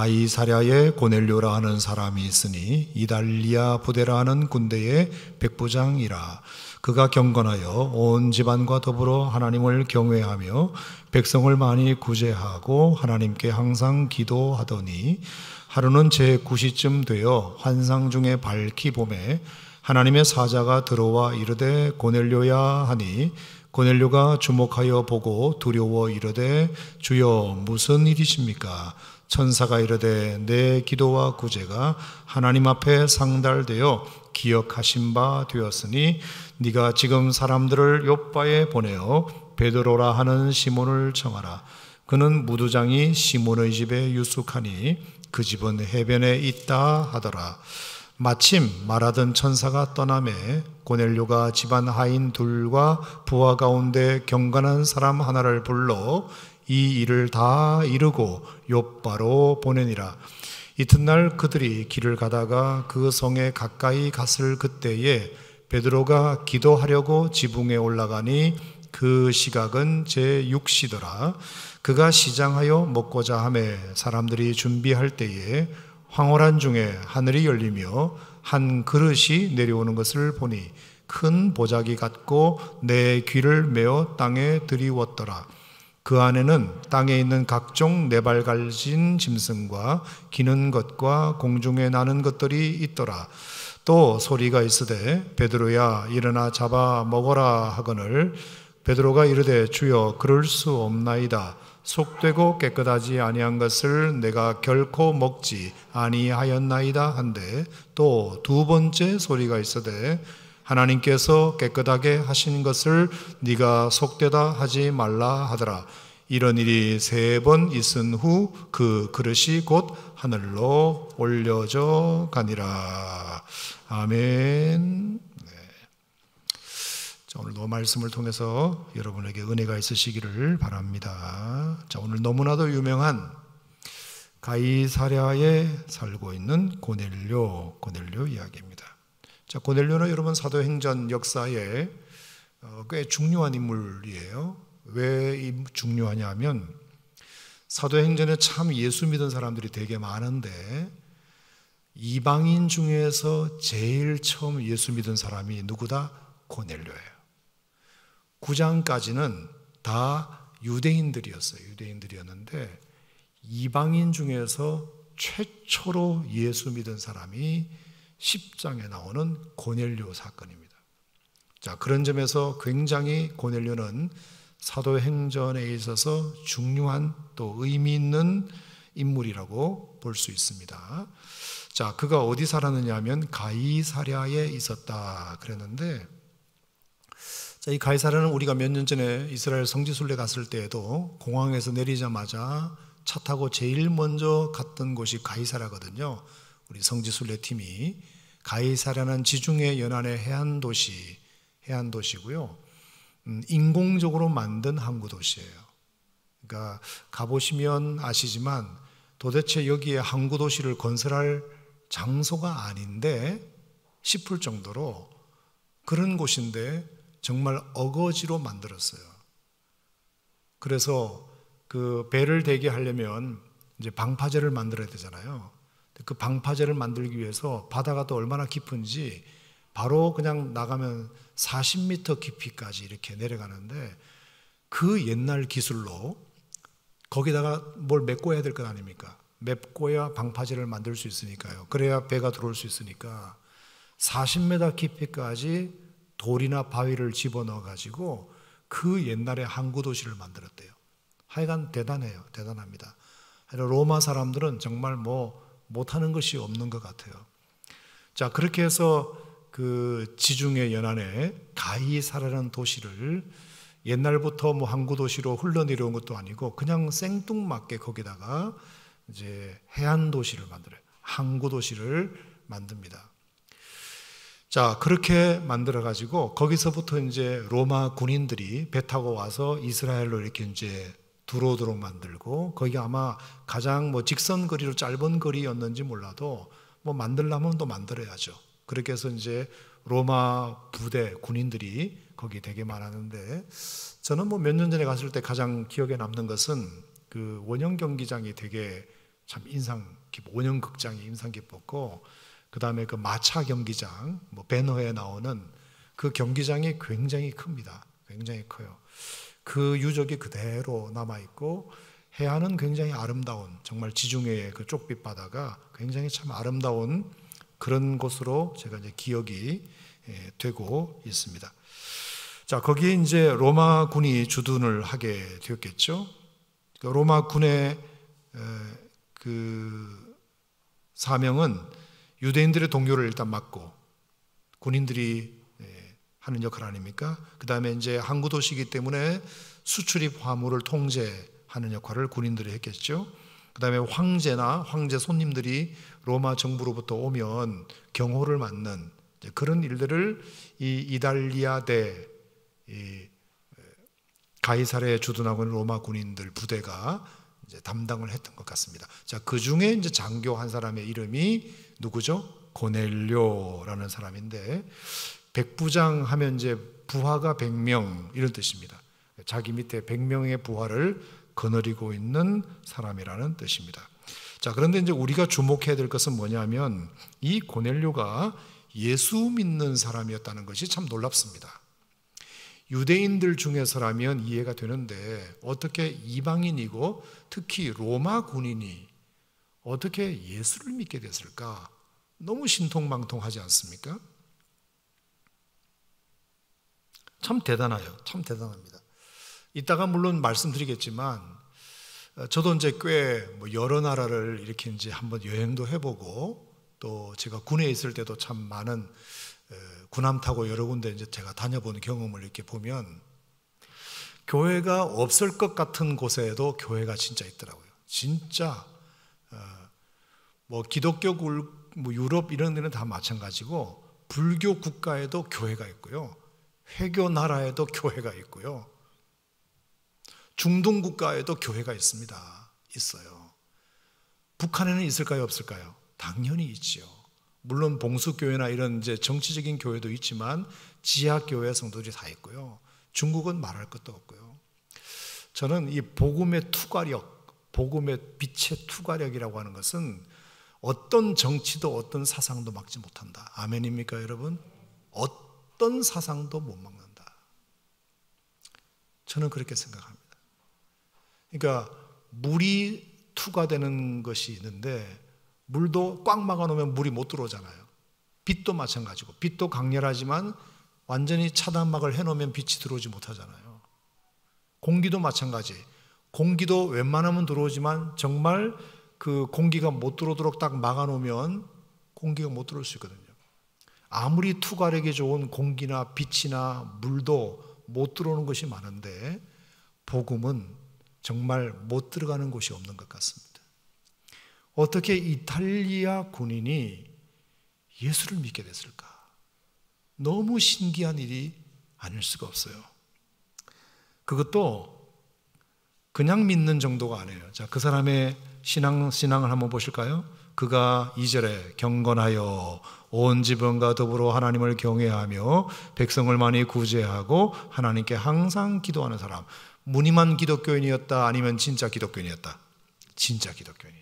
가이사랴에 고넬료라 하는 사람이 있으니 이달리아 부대라 하는 군대의 백부장이라 그가 경건하여 온 집안과 더불어 하나님을 경외하며 백성을 많이 구제하고 하나님께 항상 기도하더니 하루는 제 9시쯤 되어 환상 중에 밝히 봄에 하나님의 사자가 들어와 이르되 고넬료야 하니 고넬료가 주목하여 보고 두려워 이르되 주여 무슨 일이십니까? 천사가 이르되 내 기도와 구제가 하나님 앞에 상달되어 기억하신 바 되었으니 네가 지금 사람들을 요바에 보내어 베드로라 하는 시몬을 청하라. 그는 무두장이 시몬의 집에 유숙하니 그 집은 해변에 있다 하더라. 마침 말하던 천사가 떠남에 고넬료가 집안 하인 둘과 부하 가운데 경건한 사람 하나를 불러 이 일을 다 이루고 요바로 보내니라. 이튿날 그들이 길을 가다가 그 성에 가까이 갔을 그때에 베드로가 기도하려고 지붕에 올라가니 그 시각은 제 6시더라. 그가 시장하여 먹고자 하매 사람들이 준비할 때에 황홀한 중에 하늘이 열리며 한 그릇이 내려오는 것을 보니 큰 보자기 같고 내 귀를 메어 땅에 들이웠더라. 그 안에는 땅에 있는 각종 네발 갈진 짐승과 기는 것과 공중에 나는 것들이 있더라. 또 소리가 있으되 베드로야 일어나 잡아 먹어라 하거늘 베드로가 이르되 주여 그럴 수 없나이다. 속되고 깨끗하지 아니한 것을 내가 결코 먹지 아니하였나이다 한데 또 두 번째 소리가 있어되 하나님께서 깨끗하게 하신 것을 네가 속되다 하지 말라 하더라. 이런 일이 세 번 있은 후 그 그릇이 곧 하늘로 올려져 가니라. 아멘. 네. 자, 오늘도 말씀을 통해서 여러분에게 은혜가 있으시기를 바랍니다. 자, 오늘 너무나도 유명한 가이사랴에 살고 있는 고넬료, 고넬료 이야기입니다. 자, 고넬료는 여러분 사도행전 역사에 어, 꽤 중요한 인물이에요. 왜 중요하냐 면 사도행전에 참 예수 믿은 사람들이 되게 많은데 이방인 중에서 제일 처음 예수 믿은 사람이 누구다? 고넬료예요. 9장까지는 다 유대인들이었어요. 유대인들이었는데 이방인 중에서 최초로 예수 믿은 사람이 10장에 나오는 고넬료 사건입니다. 자, 그런 점에서 굉장히 고넬료는 사도행전에 있어서 중요한 또 의미 있는 인물이라고 볼 수 있습니다. 자, 그가 어디 살았느냐 하면 가이사랴에 있었다 그랬는데 자, 이 가이사랴는 우리가 몇 년 전에 이스라엘 성지순례 갔을 때에도 공항에서 내리자마자 차 타고 제일 먼저 갔던 곳이 가이사랴거든요. 우리 성지순례 팀이 가이사랴는 지중해 연안의 해안 도시, 해안 도시고요. 음, 인공적으로 만든 항구 도시예요. 그러니까 가보시면 아시지만 도대체 여기에 항구 도시를 건설할 장소가 아닌데 싶을 정도로 그런 곳인데 정말 어거지로 만들었어요. 그래서 그 배를 대게 하려면 이제 방파제를 만들어야 되잖아요. 그 방파제를 만들기 위해서 바다가 또 얼마나 깊은지 바로 그냥 나가면 40m 깊이까지 이렇게 내려가는데 그 옛날 기술로 거기다가 뭘 메꿔야 될 것 아닙니까? 맵고야 방파제를 만들 수 있으니까요. 그래야 배가 들어올 수 있으니까 40m 깊이까지 돌이나 바위를 집어넣어 가지고 그 옛날의 항구 도시를 만들었대요. 하여간 대단해요. 대단합니다. 로마 사람들은 정말 뭐 못하는 것이 없는 것 같아요. 자, 그렇게 해서 그 지중해 연안에 가이사라는 도시를 옛날부터 뭐 항구 도시로 흘러내려온 것도 아니고 그냥 생뚱맞게 거기다가 이제 해안 도시를 만들어요. 항구 도시를 만듭니다. 자, 그렇게 만들어 가지고 거기서부터 이제 로마 군인들이 배 타고 와서 이스라엘로 이렇게 이제 들어오도록 만들고 거기 아마 가장 뭐 직선 거리로 짧은 거리였는지 몰라도 뭐 만들려면 또 만들어야죠. 그렇게 해서 이제 로마 부대 군인들이 거기 되게 많았는데 저는 뭐 몇 년 전에 갔을 때 가장 기억에 남는 것은 그 원형 경기장이 되게 참 인상 깊, 원형 극장이 인상 깊었고 그 다음에 그 마차 경기장, 뭐 배너에 나오는 그 경기장이 굉장히 큽니다. 굉장히 커요. 그 유적이 그대로 남아 있고 해안은 굉장히 아름다운 정말 지중해의 그 쪽빛 바다가 굉장히 참 아름다운 그런 곳으로 제가 이제 기억이 예, 되고 있습니다. 자, 거기에 이제 로마 군이 주둔을 하게 되었겠죠. 그 로마 군의 그 사명은 유대인들의 동료를 일단 막고 군인들이 예, 하는 역할 아닙니까? 그 다음에 이제 항구 도시이기 때문에 수출입 화물을 통제하는 역할을 군인들이 했겠죠. 그 다음에 황제나 황제 손님들이 로마 정부로부터 오면 경호를 맡는 그런 일들을 이 이달리아 대 가이사레에 주둔하고 있는 로마 군인들 부대가 이제 담당을 했던 것 같습니다. 자, 그 중에 이제 장교 한 사람의 이름이 누구죠? 고넬료라는 사람인데 백부장 하면 이제 부하가 100명 이런 뜻입니다. 자기 밑에 100명의 부하를 거느리고 있는 사람이라는 뜻입니다. 자, 그런데 이제 우리가 주목해야 될 것은 뭐냐면 이 고넬료가 예수 믿는 사람이었다는 것이 참 놀랍습니다. 유대인들 중에서라면 이해가 되는데 어떻게 이방인이고 특히 로마 군인이 어떻게 예수를 믿게 됐을까? 너무 신통망통하지 않습니까? 참 대단해요. 참 대단합니다. 이따가 물론 말씀드리겠지만 어, 저도 이제 꽤뭐 여러 나라를 이렇게 이제 한번 여행도 해보고 또 제가 군에 있을 때도 참 많은 어, 군함 타고 여러 군데 이제 제가 다녀본 경험을 이렇게 보면 교회가 없을 것 같은 곳에도 교회가 진짜 있더라고요. 진짜 어, 뭐 기독교 뭐 유럽 이런 데는 다 마찬가지고 불교 국가에도 교회가 있고요. 회교 나라에도 교회가 있고요. 중동 국가에도 교회가 있습니다. 있어요. 북한에는 있을까요, 없을까요? 당연히 있지요. 물론 봉수교회나 이런 이제 정치적인 교회도 있지만 지하교회 성도들이 다 있고요. 중국은 말할 것도 없고요. 저는 이 복음의 투과력, 복음의 빛의 투과력이라고 하는 것은 어떤 정치도 어떤 사상도 막지 못한다. 아멘입니까, 여러분? 어떤 사상도 못 막는다. 저는 그렇게 생각합니다. 그러니까 물이 투과되는 것이 있는데 물도 꽉 막아 놓으면 물이 못 들어오잖아요. 빛도 마찬가지고 빛도 강렬하지만 완전히 차단막을 해 놓으면 빛이 들어오지 못하잖아요. 공기도 마찬가지. 공기도 웬만하면 들어오지만 정말 그 공기가 못 들어오도록 딱 막아 놓으면 공기가 못 들어올 수 있거든요. 아무리 투과력이 좋은 공기나 빛이나 물도 못 들어오는 것이 많은데 복음은 정말 못 들어가는 곳이 없는 것 같습니다. 어떻게 이탈리아 군인이 예수를 믿게 됐을까? 너무 신기한 일이 아닐 수가 없어요. 그것도 그냥 믿는 정도가 아니에요. 자, 그 사람의 신앙, 신앙을 한번 보실까요? 그가 이절에 경건하여 온 지번과 더불어 하나님을 경외하며 백성을 많이 구제하고 하나님께 항상 기도하는 사람. 무늬만 기독교인이었다 아니면 진짜 기독교인이었다? 진짜 기독교인.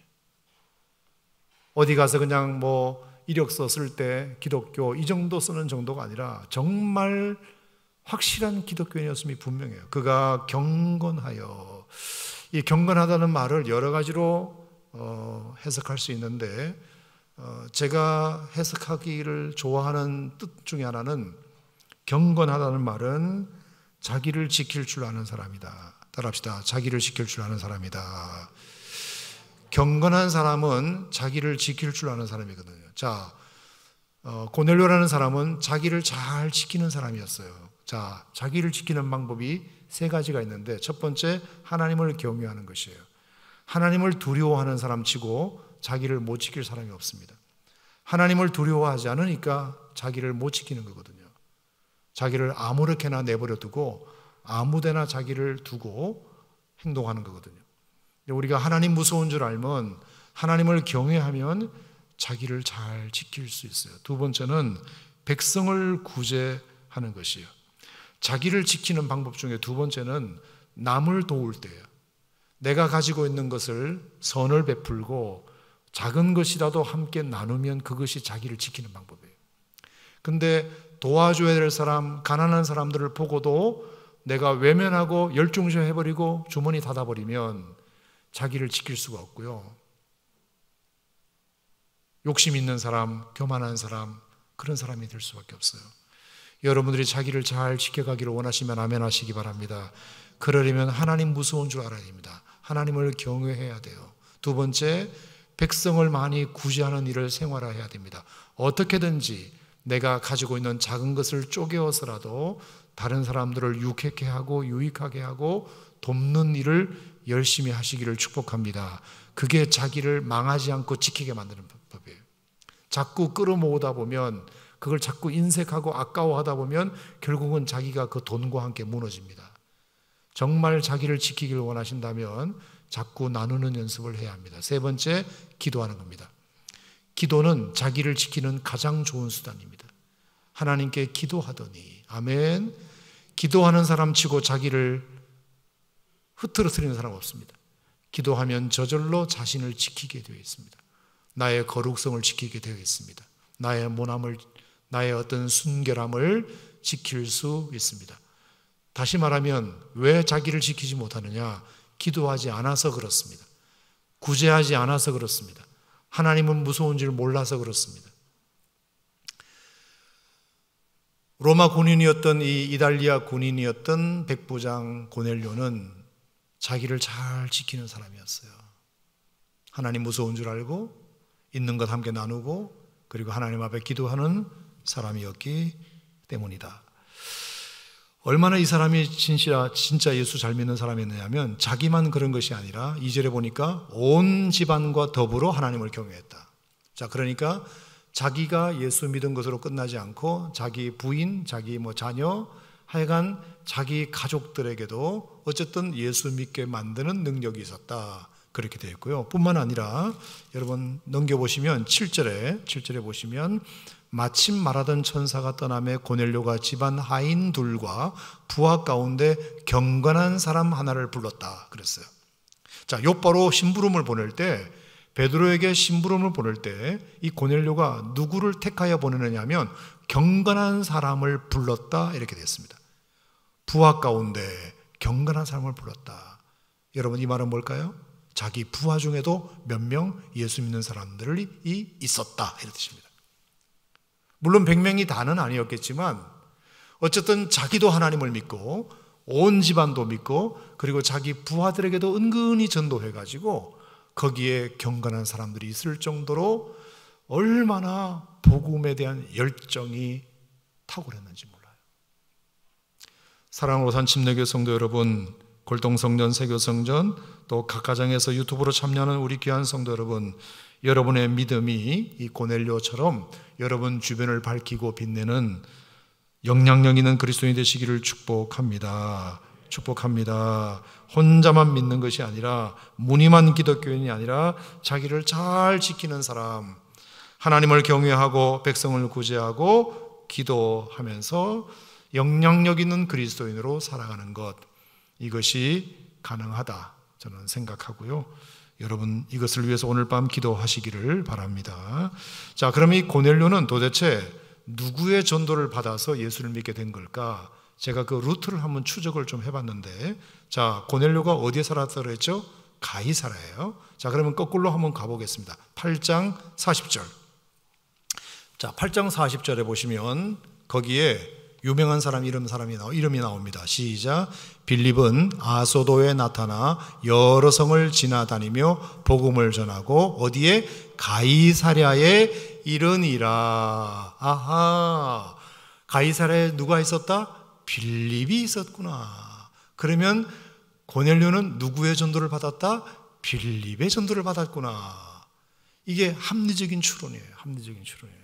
어디 가서 그냥 뭐 이력서 쓸 때 기독교 이 정도 쓰는 정도가 아니라 정말 확실한 기독교인이었음이 분명해요. 그가 경건하여 이 경건하다는 말을 여러 가지로 어, 해석할 수 있는데 어, 제가 해석하기를 좋아하는 뜻 중에 하나는 경건하다는 말은 자기를 지킬 줄 아는 사람이다. 따라합시다. 자기를 지킬 줄 아는 사람이다. 경건한 사람은 자기를 지킬 줄 아는 사람이거든요. 자, 어, 고넬료라는 사람은 자기를 잘 지키는 사람이었어요. 자, 자기를 지키는 방법이 세 가지가 있는데 첫 번째 하나님을 경외하는 것이에요. 하나님을 두려워하는 사람 치고 자기를 못 지킬 사람이 없습니다. 하나님을 두려워하지 않으니까 자기를 못 지키는 거거든요. 자기를 아무렇게나 내버려 두고 아무데나 자기를 두고 행동하는 거거든요. 우리가 하나님 무서운 줄 알면 하나님을 경외하면 자기를 잘 지킬 수 있어요. 두 번째는 백성을 구제하는 것이에요. 자기를 지키는 방법 중에 두 번째는 남을 도울 때예요. 내가 가지고 있는 것을 선을 베풀고 작은 것이라도 함께 나누면 그것이 자기를 지키는 방법이에요. 근데 도와줘야 될 사람, 가난한 사람들을 보고도 내가 외면하고 열중셔 해버리고 주머니 닫아버리면 자기를 지킬 수가 없고요. 욕심 있는 사람, 교만한 사람, 그런 사람이 될 수밖에 없어요. 여러분들이 자기를 잘 지켜가기를 원하시면 아멘 하시기 바랍니다. 그러려면 하나님 무서운 줄 알아야 됩니다. 하나님을 경외해야 돼요. 두 번째, 백성을 많이 구제하는 일을 생활화해야 됩니다. 어떻게든지 내가 가지고 있는 작은 것을 쪼개어서라도 다른 사람들을 유쾌하게 하고 유익하게 하고 돕는 일을 열심히 하시기를 축복합니다. 그게 자기를 망하지 않고 지키게 만드는 법이에요. 자꾸 끌어모으다 보면 그걸 자꾸 인색하고 아까워하다 보면 결국은 자기가 그 돈과 함께 무너집니다. 정말 자기를 지키기를 원하신다면 자꾸 나누는 연습을 해야 합니다. 세 번째, 기도하는 겁니다. 기도는 자기를 지키는 가장 좋은 수단입니다. 하나님께 기도하더니, 아멘. 기도하는 사람 치고 자기를 흐트러뜨리는 사람 없습니다. 기도하면 저절로 자신을 지키게 되어 있습니다. 나의 거룩성을 지키게 되어 있습니다. 나의 모함을, 나의 어떤 순결함을 지킬 수 있습니다. 다시 말하면 왜 자기를 지키지 못하느냐? 기도하지 않아서 그렇습니다. 구제하지 않아서 그렇습니다. 하나님은 무서운 줄 몰라서 그렇습니다. 로마 군인이었던 이 이달리아 군인이었던 백부장 고넬료는 자기를 잘 지키는 사람이었어요. 하나님 무서운 줄 알고 있는 것 함께 나누고 그리고 하나님 앞에 기도하는 사람이었기 때문이다. 얼마나 이 사람이 진짜, 진짜 예수 잘 믿는 사람이었냐면 자기만 그런 것이 아니라 이절에 보니까 온 집안과 더불어 하나님을 경외했다. 자, 그러니까 자기가 예수 믿은 것으로 끝나지 않고 자기 부인, 자기 뭐 자녀, 하여간 자기 가족들에게도 어쨌든 예수 믿게 만드는 능력이 있었다. 그렇게 되어 있고요. 뿐만 아니라 여러분 넘겨보시면 7절에 7절에 보시면 마침 말하던 천사가 떠남에 고넬료가 집안 하인 둘과 부하 가운데 경건한 사람 하나를 불렀다 그랬어요. 자, 요바로 심부름을 보낼 때 베드로에게 심부름을 보낼 때 이 고넬료가 누구를 택하여 보내느냐면 경건한 사람을 불렀다 이렇게 됐습니다. 부하 가운데 경건한 사람을 불렀다. 여러분 이 말은 뭘까요? 자기 부하 중에도 몇 명 예수 믿는 사람들이 있었다 이런 뜻입니다. 물론 100명이 다는 아니었겠지만 어쨌든 자기도 하나님을 믿고 온 집안도 믿고 그리고 자기 부하들에게도 은근히 전도해 가지고 거기에 경건한 사람들이 있을 정도로 얼마나 복음에 대한 열정이 탁월했는지 몰라요. 사랑으로 산 침례교 성도 여러분, 골동성전, 세교성전, 또 각 가정에서 유튜브로 참여하는 우리 귀한 성도 여러분, 여러분의 믿음이 이 고넬료처럼 여러분 주변을 밝히고 빛내는 영향력 있는 그리스도인이 되시기를 축복합니다. 축복합니다. 혼자만 믿는 것이 아니라 무늬만 기독교인이 아니라 자기를 잘 지키는 사람, 하나님을 경외하고 백성을 구제하고 기도하면서 영향력 있는 그리스도인으로 살아가는 것 이것이 가능하다 저는 생각하고요. 여러분 이것을 위해서 오늘 밤 기도하시기를 바랍니다. 자, 그럼 이 고넬료는 도대체 누구의 전도를 받아서 예수를 믿게 된 걸까? 제가 그 루트를 한번 추적을 좀 해봤는데, 자, 고넬료가 어디에 살았다 그랬죠? 가이사라예요. 자, 그러면 거꾸로 한번 가보겠습니다. 8장 40절. 자, 8장 40절에 보시면 거기에 유명한 사람 이름 사람이 나오 이름이 나옵니다. 시작. 빌립은 아소도에 나타나 여러 성을 지나다니며 복음을 전하고 어디에 가이사랴에 이르니라. 아하. 가이사랴에 누가 있었다? 빌립이 있었구나. 그러면 고넬료는 누구의 전도를 받았다? 빌립의 전도를 받았구나. 이게 합리적인 추론이에요. 합리적인 추론이에요.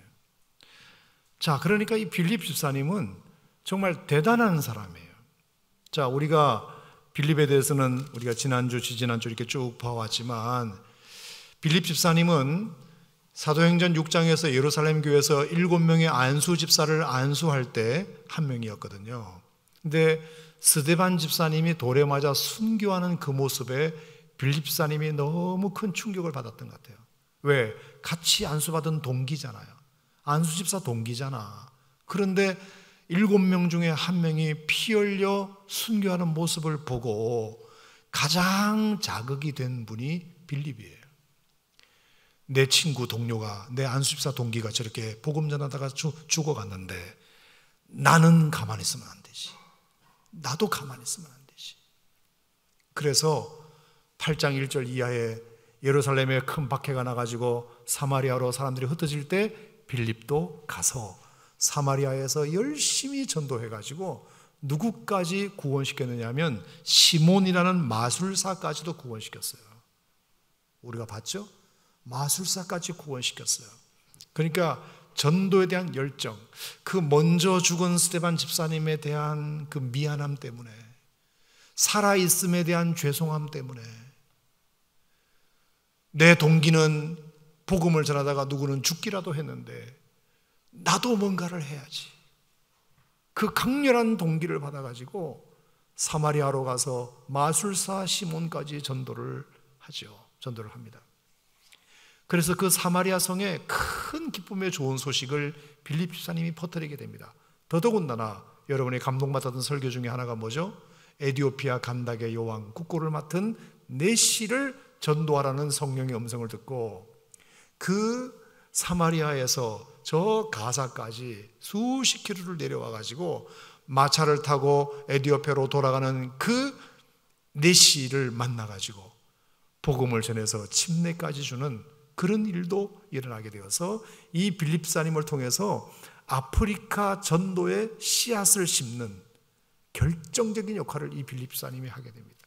자, 그러니까 이 빌립 집사님은 정말 대단한 사람이에요. 자, 우리가 빌립에 대해서는 우리가 지난주, 지지난주 이렇게 쭉 봐왔지만 빌립 집사님은 사도행전 6장에서 예루살렘 교회에서 일곱 명의 안수 집사를 안수할 때 한 명이었거든요. 근데 스데반 집사님이 돌에 맞아 순교하는 그 모습에 빌립사님이 너무 큰 충격을 받았던 것 같아요. 왜? 같이 안수받은 동기잖아요. 안수 집사 동기잖아. 그런데 일곱 명 중에 한 명이 피 흘려 순교하는 모습을 보고 가장 자극이 된 분이 빌립이에요. 내 친구 동료가 내 안수집사 동기가 저렇게 복음 전하다가 죽어갔는데 나는 가만히 있으면 안 되지. 나도 가만히 있으면 안 되지. 그래서 8장 1절 이하에 예루살렘에 큰 박해가 나가지고 사마리아로 사람들이 흩어질 때 빌립도 가서 사마리아에서 열심히 전도해가지고 누구까지 구원시켰느냐면 시몬이라는 마술사까지도 구원시켰어요. 우리가 봤죠? 마술사까지 구원시켰어요. 그러니까 전도에 대한 열정, 그 먼저 죽은 스테반 집사님에 대한 그 미안함 때문에, 살아있음에 대한 죄송함 때문에, 내 동기는 복음을 전하다가 누구는 죽기라도 했는데, 나도 뭔가를 해야지. 그 강렬한 동기를 받아가지고 사마리아로 가서 마술사 시몬까지 전도를 하죠. 전도를 합니다. 그래서 그 사마리아 성에 큰 기쁨의 좋은 소식을 빌립 집사님이 퍼뜨리게 됩니다. 더더군다나 여러분이 감동받았던 설교 중에 하나가 뭐죠? 에디오피아 간닥의 여왕 국고를 맡은 네시를 전도하라는 성령의 음성을 듣고 그 사마리아에서 저 가사까지 수십 킬로를 내려와 가지고 마차를 타고 에디오피아로 돌아가는 그 네시를 만나 가지고 복음을 전해서 침례까지 주는 그런 일도 일어나게 되어서 이 빌립사님을 통해서 아프리카 전도의 씨앗을 심는 결정적인 역할을 이 빌립사님이 하게 됩니다.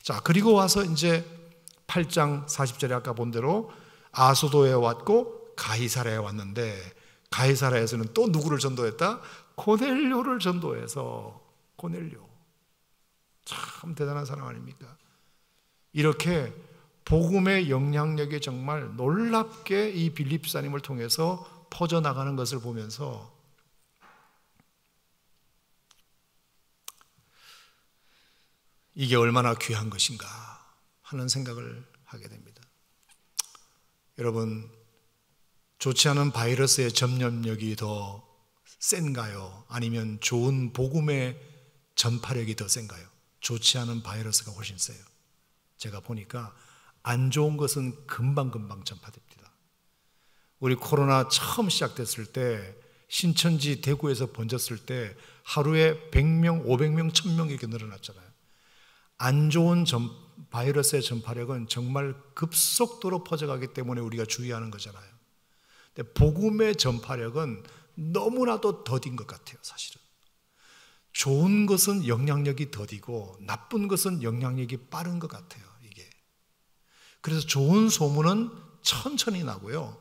자, 그리고 와서 이제 8장 40절에 아까 본 대로 아소도에 왔고 가이사라에 왔는데 가이사라에서는 또 누구를 전도했다? 고넬료를 전도해서 고넬료. 참 대단한 사람 아닙니까? 이렇게 복음의 영향력이 정말 놀랍게 이 빌립사님을 통해서 퍼져나가는 것을 보면서 이게 얼마나 귀한 것인가 하는 생각을 하게 됩니다. 여러분, 좋지 않은 바이러스의 전염력이 더 센가요? 아니면 좋은 복음의 전파력이 더 센가요? 좋지 않은 바이러스가 훨씬 세요. 제가 보니까 안 좋은 것은 금방금방 전파됩니다. 우리 코로나 처음 시작됐을 때 신천지 대구에서 번졌을 때 하루에 100명, 500명, 1000명 이렇게 늘어났잖아요. 안 좋은 전, 바이러스의 전파력은 정말 급속도로 퍼져가기 때문에 우리가 주의하는 거잖아요. 근데 복음의 전파력은 너무나도 더딘 것 같아요, 사실은. 좋은 것은 영향력이 더디고 나쁜 것은 영향력이 빠른 것 같아요. 그래서 좋은 소문은 천천히 나고요.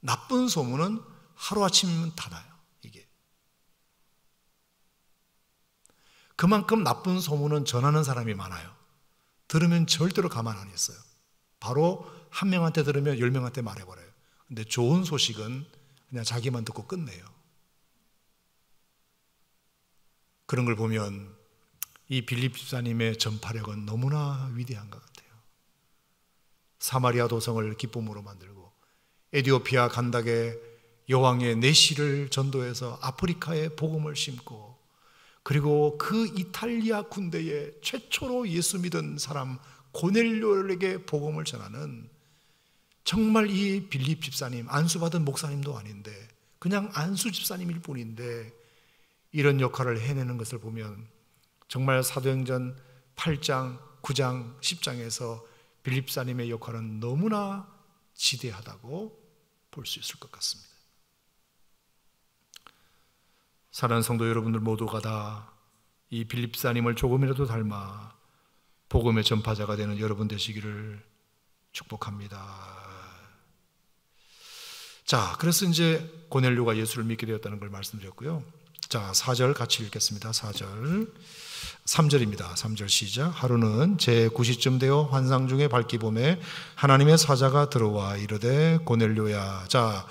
나쁜 소문은 하루아침이면 다 나요. 이게. 그만큼 나쁜 소문은 전하는 사람이 많아요. 들으면 절대로 가만 안 있어요. 바로 한 명한테 들으면 열 명한테 말해버려요. 근데 좋은 소식은 그냥 자기만 듣고 끝내요. 그런 걸 보면 이 빌립 집사님의 전파력은 너무나 위대한 것 같아요. 사마리아 도성을 기쁨으로 만들고 에디오피아 간닥의 여왕의 내시를 전도해서 아프리카에 복음을 심고 그리고 그 이탈리아 군대에 최초로 예수 믿은 사람 고넬료에게 복음을 전하는 정말 이 빌립 집사님 안수받은 목사님도 아닌데 그냥 안수 집사님일 뿐인데 이런 역할을 해내는 것을 보면 정말 사도행전 8장, 9장, 10장에서 빌립사님의 역할은 너무나 지대하다고 볼 수 있을 것 같습니다. 사랑하는 성도 여러분들 모두가 다 이 빌립사님을 조금이라도 닮아 복음의 전파자가 되는 여러분 되시기를 축복합니다. 자, 그래서 이제 고넬료가 예수를 믿게 되었다는 걸 말씀드렸고요. 자, 4절 같이 읽겠습니다. 4절. 3절입니다. 3절 시작. 하루는 제 9시쯤 되어 환상 중에 밝기 봄에 하나님의 사자가 들어와 이르되 고넬료야. 자,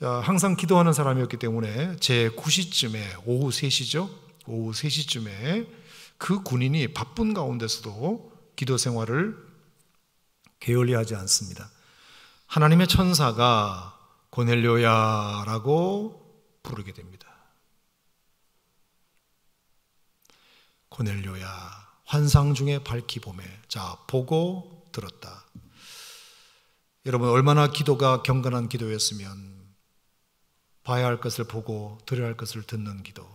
항상 기도하는 사람이었기 때문에 제 9시쯤에 오후 3시죠. 오후 3시쯤에 그 군인이 바쁜 가운데서도 기도 생활을 게을리하지 않습니다. 하나님의 천사가 고넬료야라고 부르게 됩니다. 고넬료야 환상 중에 밝히 봄에 자 보고 들었다. 여러분 얼마나 기도가 경건한 기도였으면 봐야 할 것을 보고 들어야 할 것을 듣는 기도.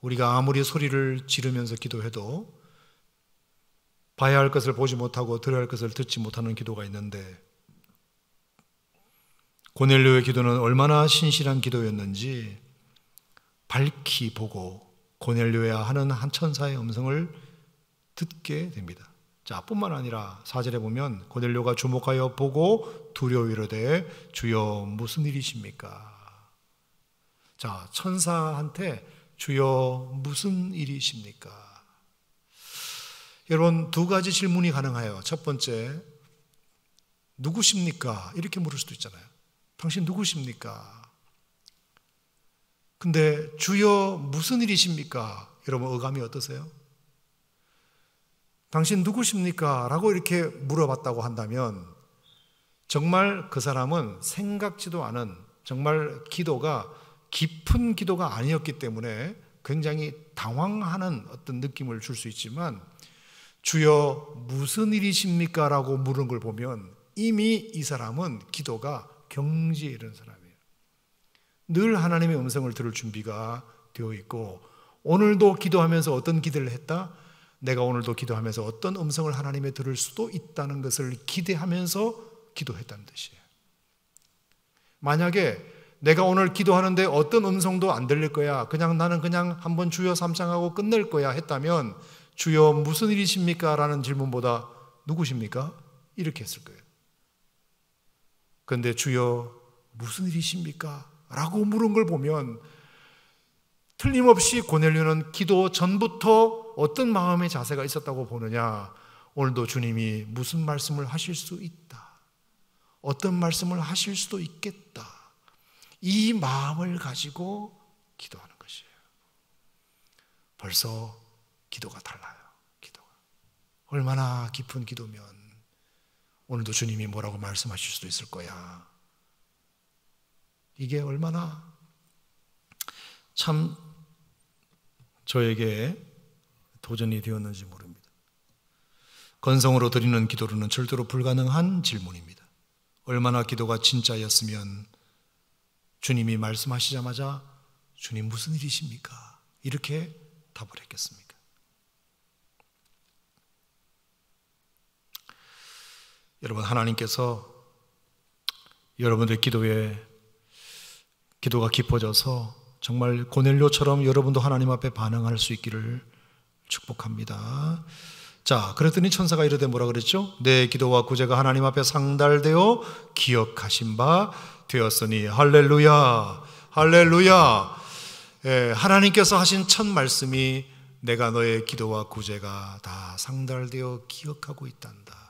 우리가 아무리 소리를 지르면서 기도해도 봐야 할 것을 보지 못하고 들어야 할 것을 듣지 못하는 기도가 있는데 고넬료의 기도는 얼마나 신실한 기도였는지 밝히 보고 고넬료야 하는 한 천사의 음성을 듣게 됩니다. 자, 뿐만 아니라 사절에 보면 고넬료가 주목하여 보고 두려워 이르되 주여 무슨 일이십니까? 자, 천사한테 주여 무슨 일이십니까? 여러분 두 가지 질문이 가능해요. 첫 번째 누구십니까? 이렇게 물을 수도 있잖아요. 당신 누구십니까? 근데 주여 무슨 일이십니까? 여러분 어감이 어떠세요? 당신 누구십니까? 라고 이렇게 물어봤다고 한다면 정말 그 사람은 생각지도 않은 정말 기도가 깊은 기도가 아니었기 때문에 굉장히 당황하는 어떤 느낌을 줄 수 있지만 주여 무슨 일이십니까? 라고 물은 걸 보면 이미 이 사람은 기도가 경지에 이른 사람이에요. 늘 하나님의 음성을 들을 준비가 되어 있고 오늘도 기도하면서 어떤 기도를 했다? 내가 오늘도 기도하면서 어떤 음성을 하나님의 들을 수도 있다는 것을 기대하면서 기도했다는 뜻이에요. 만약에 내가 오늘 기도하는데 어떤 음성도 안 들릴 거야. 그냥 나는 그냥 한번 주여 삼창하고 끝낼 거야 했다면 주여 무슨 일이십니까? 라는 질문보다 누구십니까? 이렇게 했을 거예요. 그런데 주여 무슨 일이십니까? 라고 물은 걸 보면 틀림없이 고넬료는 기도 전부터 어떤 마음의 자세가 있었다고 보느냐? 오늘도 주님이 무슨 말씀을 하실 수 있다. 어떤 말씀을 하실 수도 있겠다. 이 마음을 가지고 기도하는 것이에요. 벌써 기도가 달라요. 기도가. 얼마나 깊은 기도면 오늘도 주님이 뭐라고 말씀하실 수도 있을 거야. 이게 얼마나 참 저에게 도전이 되었는지 모릅니다. 건성으로 드리는 기도로는 절대로 불가능한 질문입니다. 얼마나 기도가 진짜였으면 주님이 말씀하시자마자 주님 무슨 일이십니까? 이렇게 답을 했겠습니까? 여러분 하나님께서 여러분들 기도에 기도가 깊어져서 정말 고넬료처럼 여러분도 하나님 앞에 반응할 수 있기를 축복합니다. 자, 그랬더니 천사가 이르되 뭐라 그랬죠? 내 기도와 구제가 하나님 앞에 상달되어 기억하신 바 되었으니 할렐루야, 할렐루야. 예, 하나님께서 하신 첫 말씀이 내가 너의 기도와 구제가 다 상달되어 기억하고 있단다.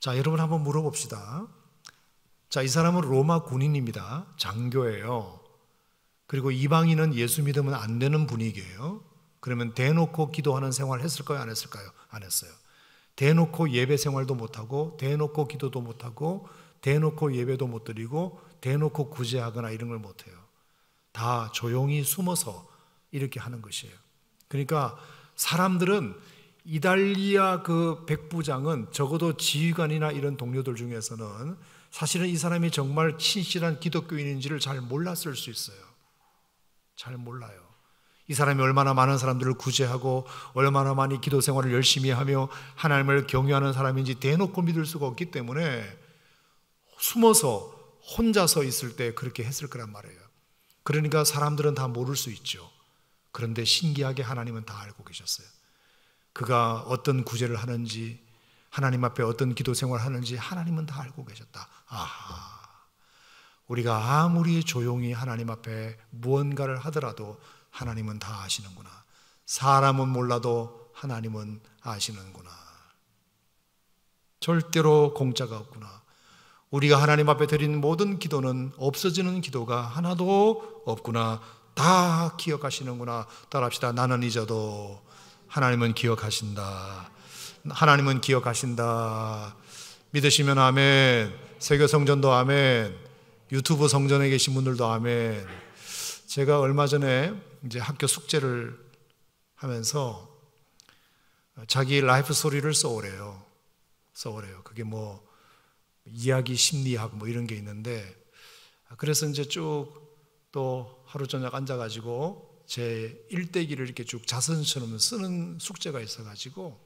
자, 여러분 한번 물어봅시다. 자, 이 사람은 로마 군인입니다. 장교예요. 그리고 이방인은 예수 믿으면 안 되는 분위기예요. 그러면 대놓고 기도하는 생활을 했을까요? 안 했을까요? 안 했어요. 대놓고 예배 생활도 못하고, 대놓고 기도도 못하고, 대놓고 예배도 못 드리고, 대놓고 구제하거나 이런 걸 못해요. 다 조용히 숨어서 이렇게 하는 것이에요. 그러니까 사람들은 이달리아 그 백부장은 적어도 지휘관이나 이런 동료들 중에서는 사실은 이 사람이 정말 신실한 기독교인인지를 잘 몰랐을 수 있어요. 잘 몰라요. 이 사람이 얼마나 많은 사람들을 구제하고 얼마나 많이 기도 생활을 열심히 하며 하나님을 경외하는 사람인지 대놓고 믿을 수가 없기 때문에 숨어서 혼자서 있을 때 그렇게 했을 거란 말이에요. 그러니까 사람들은 다 모를 수 있죠. 그런데 신기하게 하나님은 다 알고 계셨어요. 그가 어떤 구제를 하는지, 하나님 앞에 어떤 기도 생활을 하는지 하나님은 다 알고 계셨다. 아하. 우리가 아무리 조용히 하나님 앞에 무언가를 하더라도 하나님은 다 아시는구나. 사람은 몰라도 하나님은 아시는구나. 절대로 공짜가 없구나. 우리가 하나님 앞에 드린 모든 기도는 없어지는 기도가 하나도 없구나. 다 기억하시는구나. 따라합시다. 나는 잊어도 하나님은 기억하신다. 하나님은 기억하신다. 믿으시면 아멘. 세계 성전도 아멘. 유튜브 성전에 계신 분들도 아멘. 제가 얼마 전에 이제 학교 숙제를 하면서 자기 life story를 써오래요. 써오래요. 그게 뭐 이야기 심리학 뭐 이런 게 있는데 그래서 이제 쭉 또 하루 저녁 앉아가지고 제 일대기를 이렇게 쭉 자서전처럼 쓰는 숙제가 있어가지고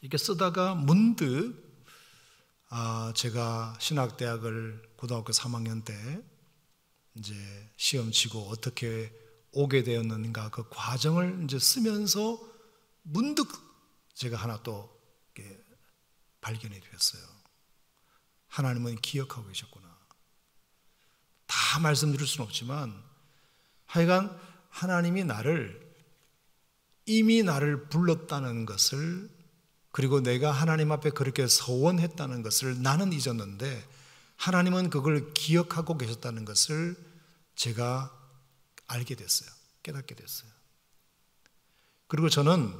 이렇게 쓰다가 문득 아 제가 신학대학을 고등학교 3학년 때 이제 시험 치고 어떻게 오게 되었는가 그 과정을 이제 쓰면서 문득 제가 하나 또 발견이 되었어요. 하나님은 기억하고 계셨구나. 다 말씀드릴 수는 없지만 하여간 하나님이 나를 이미 나를 불렀다는 것을 그리고 내가 하나님 앞에 그렇게 서원했다는 것을 나는 잊었는데 하나님은 그걸 기억하고 계셨다는 것을 제가 알게 됐어요. 깨닫게 됐어요. 그리고 저는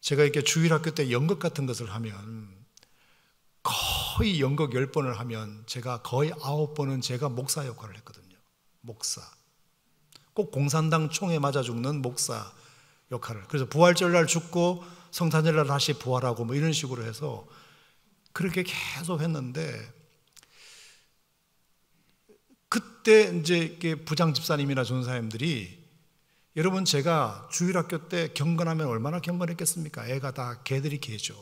제가 이렇게 주일학교 때 연극 같은 것을 하면 거의 연극 10번을 하면 제가 거의 9번은 제가 목사 역할을 했거든요. 목사. 꼭 공산당 총에 맞아 죽는 목사 역할을. 그래서 부활절날 죽고 성탄절날 다시 부활하고 뭐 이런 식으로 해서 그렇게 계속 했는데 그때 이제 부장 집사님이나 전사님들이 여러분 제가 주일학교 때 경건하면 얼마나 경건했겠습니까? 애가 다 개들이 개죠.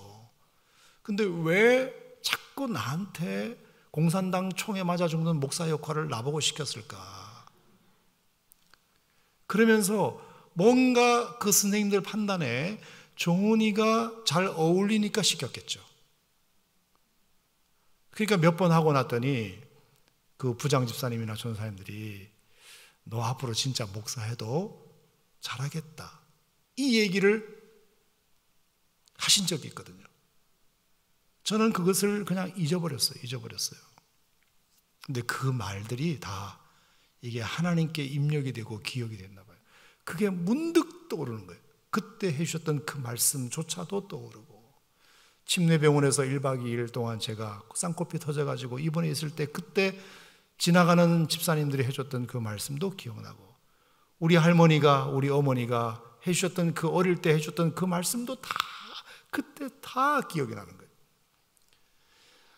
근데 왜 자꾸 나한테 공산당 총에 맞아 죽는 목사 역할을 나보고 시켰을까? 그러면서 뭔가 그 선생님들 판단에 종훈이가 잘 어울리니까 시켰겠죠. 그러니까 몇 번 하고 났더니 그 부장 집사님이나 전사님들이 너 앞으로 진짜 목사해도 잘하겠다. 이 얘기를 하신 적이 있거든요. 저는 그것을 그냥 잊어버렸어요. 잊어버렸어요. 근데 그 말들이 다 이게 하나님께 입력이 되고 기억이 됐나 봐요. 그게 문득 떠오르는 거예요. 그때 해주셨던 그 말씀조차도 떠오르고 침례병원에서 1박 2일 동안 제가 쌍코피 터져가지고 입원해 있을 때 그때 지나가는 집사님들이 해줬던 그 말씀도 기억나고 우리 할머니가 우리 어머니가 해주셨던 그 어릴 때 해줬던 그 말씀도 다 그때 다 기억이 나는 거예요.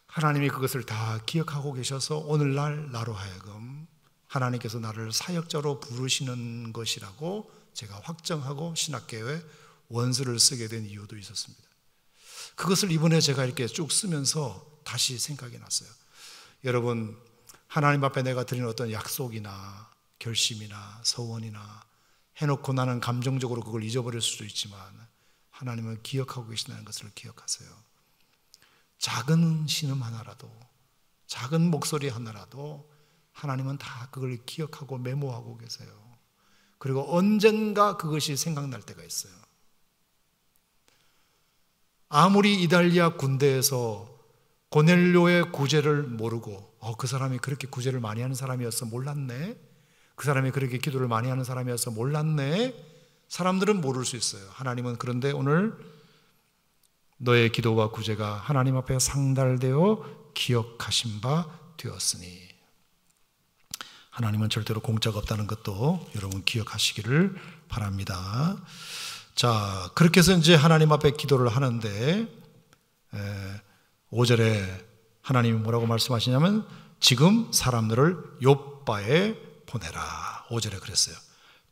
하나님이 그것을 다 기억하고 계셔서 오늘날 나로 하여금 하나님께서 나를 사역자로 부르시는 것이라고 제가 확정하고 신학계에 원서를 쓰게 된 이유도 있었습니다. 그것을 이번에 제가 이렇게 쭉 쓰면서 다시 생각이 났어요. 여러분, 하나님 앞에 내가 드린 어떤 약속이나 결심이나 서원이나 해놓고 나는 감정적으로 그걸 잊어버릴 수도 있지만 하나님은 기억하고 계신다는 것을 기억하세요. 작은 신음 하나라도, 작은 목소리 하나라도 하나님은 다 그걸 기억하고 메모하고 계세요. 그리고 언젠가 그것이 생각날 때가 있어요. 아무리 이달리아 군대에서 고넬료의 구제를 모르고, 어, 그 사람이 그렇게 구제를 많이 하는 사람이었어 몰랐네. 그 사람이 그렇게 기도를 많이 하는 사람이어서 몰랐네. 사람들은 모를 수 있어요. 하나님은 그런데 오늘 너의 기도와 구제가 하나님 앞에 상달되어 기억하신 바 되었으니 하나님은 절대로 공짜가 없다는 것도 여러분 기억하시기를 바랍니다. 자, 그렇게 해서 이제 하나님 앞에 기도를 하는데 5절에 하나님이 뭐라고 말씀하시냐면 지금 사람들을 욥바에 보내라. 5절에 그랬어요.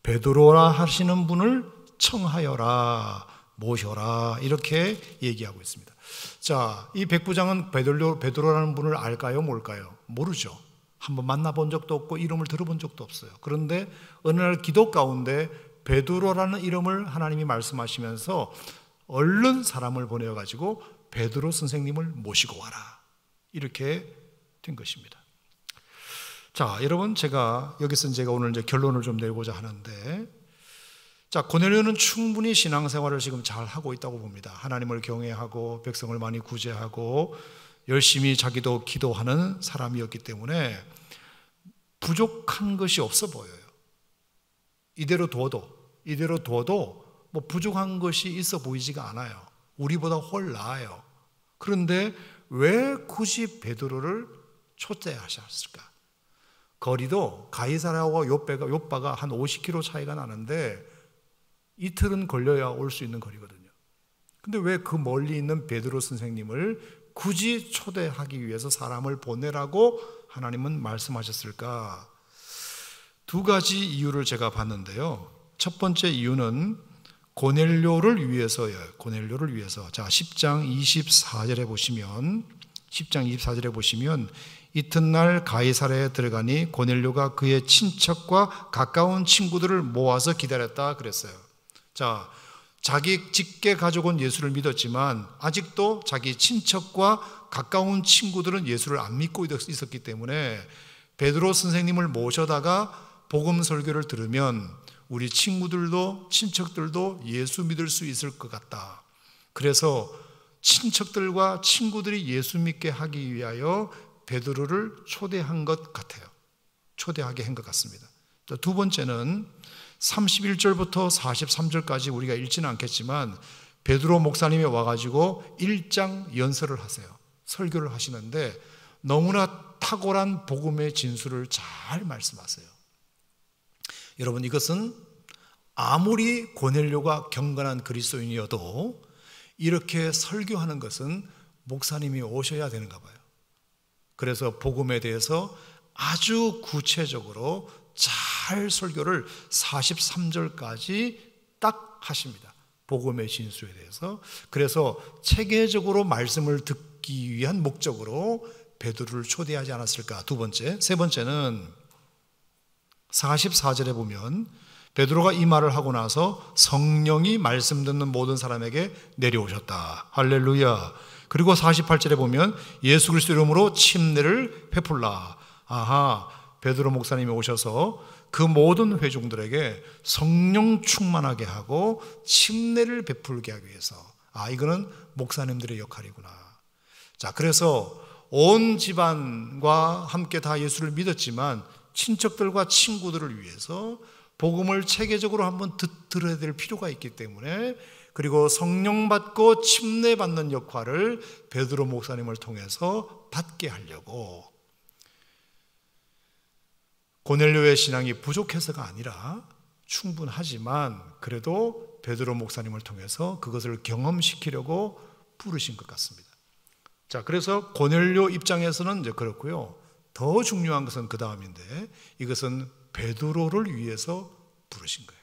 베드로라 하시는 분을 청하여라. 모셔라 이렇게 얘기하고 있습니다. 자, 이 백부장은 베드로 베드로라는 분을 알까요, 뭘까요? 모르죠. 한번 만나본 적도 없고 이름을 들어본 적도 없어요. 그런데 어느 날 기도 가운데 베드로라는 이름을 하나님이 말씀하시면서 얼른 사람을 보내어 가지고 베드로 선생님을 모시고 와라. 이렇게 된 것입니다. 자, 여러분 제가 여기서 제가 오늘 이제 결론을 좀 내고자 하는데 자, 고넬료는 충분히 신앙생활을 지금 잘 하고 있다고 봅니다. 하나님을 경외하고 백성을 많이 구제하고 열심히 자기도 기도하는 사람이었기 때문에 부족한 것이 없어 보여요. 이대로 둬도 이대로 둬도 뭐 부족한 것이 있어 보이지가 않아요. 우리보다 훨 나아요. 그런데 왜 굳이 베드로를 초대하셨을까? 거리도 가이사라와 요배가 요바가 한 50km 차이가 나는데 이틀은 걸려야 올 수 있는 거리거든요. 근데 왜 그 멀리 있는 베드로 선생님을 굳이 초대하기 위해서 사람을 보내라고 하나님은 말씀하셨을까? 두 가지 이유를 제가 봤는데요. 첫 번째 이유는 고넬료를 위해서예요. 고넬료를 위해서. 자, 10장 24절에 보시면 10장 24절에 보시면 이튿날 가이사랴에 들어가니 고넬료가 그의 친척과 가까운 친구들을 모아서 기다렸다 그랬어요. 자, 자기 직계 가족은 예수를 믿었지만 아직도 자기 친척과 가까운 친구들은 예수를 안 믿고 있었기 때문에 베드로 선생님을 모셔다가 복음 설교를 들으면 우리 친구들도 친척들도 예수 믿을 수 있을 것 같다. 그래서 친척들과 친구들이 예수 믿게 하기 위하여 베드로를 초대한 것 같아요. 초대하게 한 것 같습니다. 두 번째는 31절부터 43절까지 우리가 읽지는 않겠지만 베드로 목사님이 와가지고 1장 연설을 하세요. 설교를 하시는데 너무나 탁월한 복음의 진수를 잘 말씀하세요. 여러분 이것은 아무리 고넬료가 경건한 그리스도인이어도 이렇게 설교하는 것은 목사님이 오셔야 되는가 봐요. 그래서 복음에 대해서 아주 구체적으로 잘 설교를 43절까지 딱 하십니다. 복음의 진수에 대해서. 그래서 체계적으로 말씀을 듣 기 위한 목적으로 베드로를 초대하지 않았을까? 두 번째. 세 번째는 44절에 보면 베드로가 이 말을 하고 나서 성령이 말씀 듣는 모든 사람에게 내려오셨다. 할렐루야. 그리고 48절에 보면 예수 그리스도 이름으로 침례를 베풀라. 아하. 베드로 목사님이 오셔서 그 모든 회중들에게 성령 충만하게 하고 침례를 베풀게 하기 위해서 아 이거는 목사님들의 역할이구나. 자, 그래서 온 집안과 함께 다 예수를 믿었지만 친척들과 친구들을 위해서 복음을 체계적으로 한번 듣, 들어야 될 필요가 있기 때문에 그리고 성령 받고 침례 받는 역할을 베드로 목사님을 통해서 받게 하려고 고넬료의 신앙이 부족해서가 아니라 충분하지만 그래도 베드로 목사님을 통해서 그것을 경험시키려고 부르신 것 같습니다. 자, 그래서 고넬료 입장에서는 이제 그렇고요. 더 중요한 것은 그 다음인데 이것은 베드로를 위해서 부르신 거예요.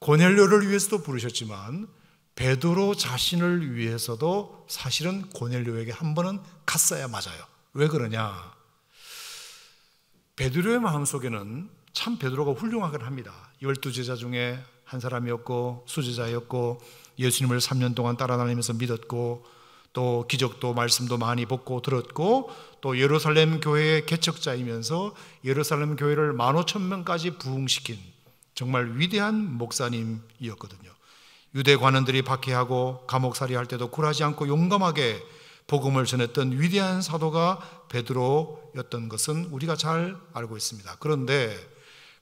고넬료를 위해서도 부르셨지만 베드로 자신을 위해서도 사실은 고넬료에게 한 번은 갔어야 맞아요. 왜 그러냐? 베드로의 마음속에는 참 베드로가 훌륭하긴 합니다. 열두 제자 중에 한 사람이었고 수제자였고 예수님을 3년 동안 따라다니면서 믿었고 또 기적도 말씀도 많이 듣고 들었고 또 예루살렘 교회의 개척자이면서 예루살렘 교회를 15,000명까지 부흥시킨 정말 위대한 목사님이었거든요. 유대 관원들이 박해하고 감옥살이 할 때도 굴하지 않고 용감하게 복음을 전했던 위대한 사도가 베드로였던 것은 우리가 잘 알고 있습니다. 그런데